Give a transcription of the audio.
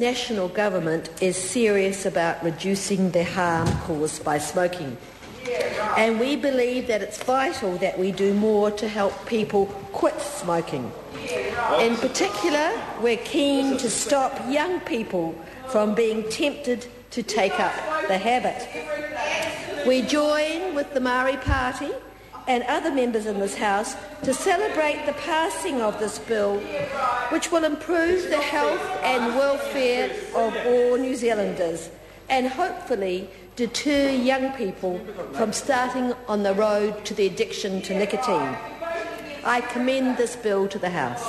National Government is serious about reducing the harm caused by smoking. And we believe that it's vital that we do more to help people quit smoking. In particular, we're keen to stop young people from being tempted to take up the habit. We join with the Maori Party and other members in this House to celebrate the passing of this bill, which will improve the health and welfare of all New Zealanders and hopefully deter young people from starting on the road to the addiction to nicotine. I commend this bill to the House.